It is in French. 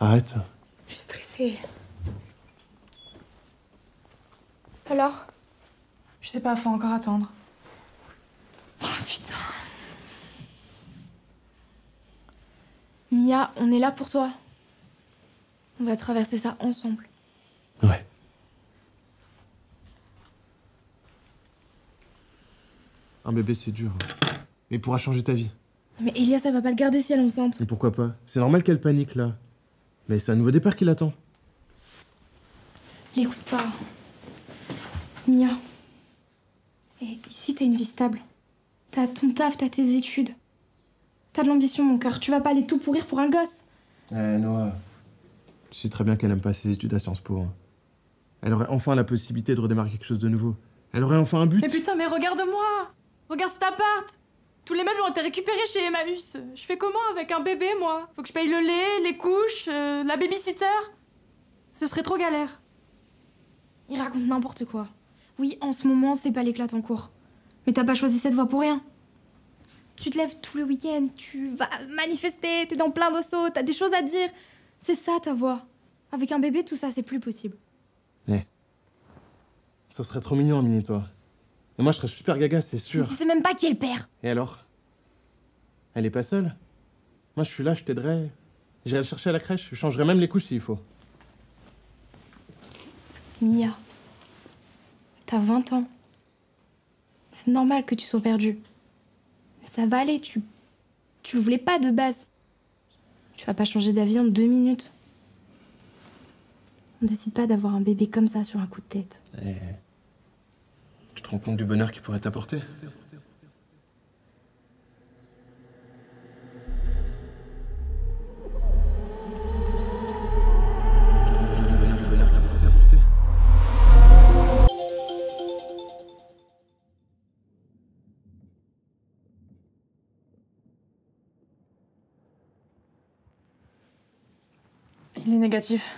Arrête. Je suis stressée. Alors? Je sais pas, faut encore attendre. Oh putain. Mia, on est là pour toi. On va traverser ça ensemble. Ouais. Un bébé, c'est dur. Mais il pourra changer ta vie. Mais Elias, elle va pas le garder si elle est enceinte. Et pourquoi pas? C'est normal qu'elle panique là. Mais c'est un nouveau départ qui l'attend. L'écoute pas. Mia. Et ici, t'as une vie stable. T'as ton taf, t'as tes études. T'as de l'ambition, mon cœur. Tu vas pas aller tout pourrir pour un gosse. Eh, Noah. Tu sais très bien qu'elle aime pas ses études à Sciences Po. hein. Elle aurait enfin la possibilité de redémarrer quelque chose de nouveau. Elle aurait enfin un but. Mais putain, mais regarde-moi Regarde cet appart Tous les meubles ont été récupérés chez Emmaüs. Je fais comment avec un bébé, moi? Faut que je paye le lait, les couches, euh, la babysitter? Ce serait trop galère. Il raconte n'importe quoi. Oui, en ce moment, c'est pas l'éclate en cours. Mais t'as pas choisi cette voie pour rien. Tu te lèves tout le week-end, tu vas manifester, t'es dans plein d'assauts, t'as des choses à dire. C'est ça ta voix. Avec un bébé, tout ça, c'est plus possible. Ça serait trop mignon, Mini, toi. Moi, je serais super gaga, c'est sûr. Tu sais même pas qui est le père. Et alors? Elle est pas seule? Moi, je suis là, je t'aiderai. J'irai chercher à la crèche. Je changerai même les couches s'il faut. Mia, t'as 20 ans. C'est normal que tu sois perdue. Mais ça va aller, tu. Tu le voulais pas de base. Tu vas pas changer d'avis en deux minutes. On décide pas d'avoir un bébé comme ça sur un coup de tête. Et... Tu te rends compte du bonheur qu'il pourrait t'apporter Il est négatif.